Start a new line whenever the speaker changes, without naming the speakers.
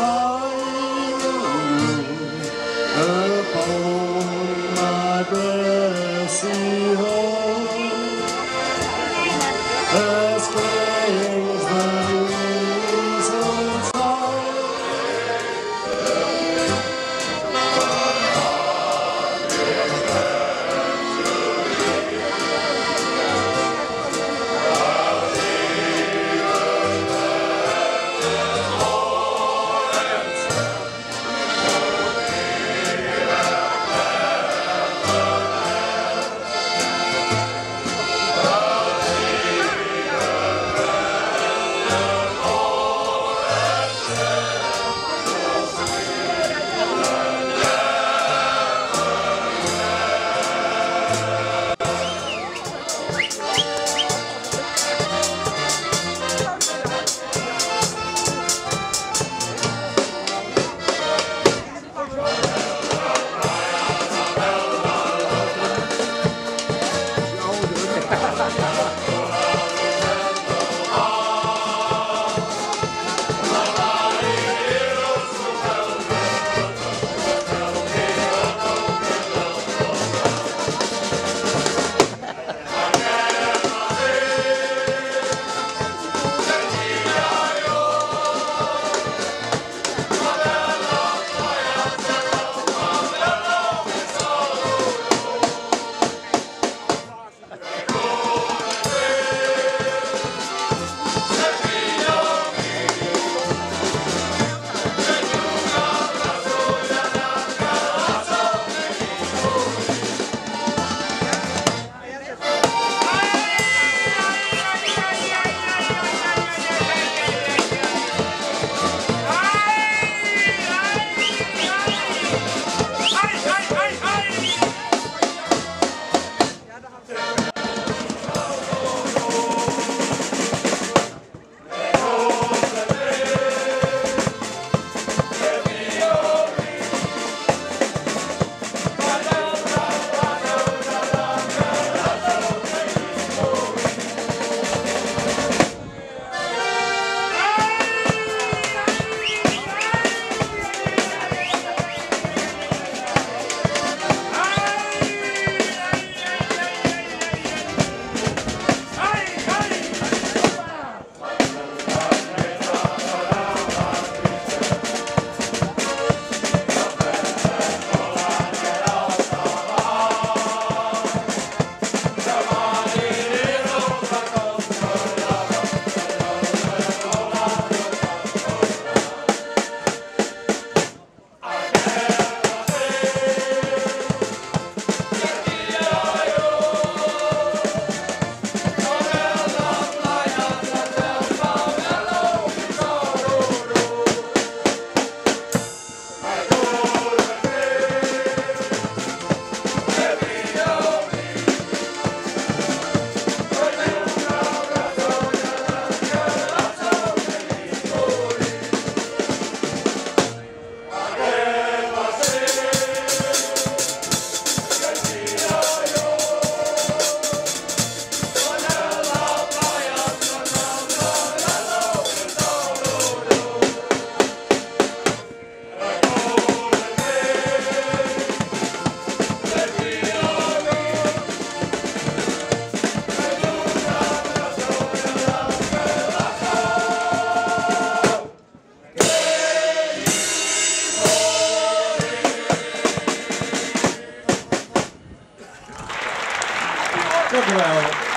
Oh. Dank u wel. Dank u wel.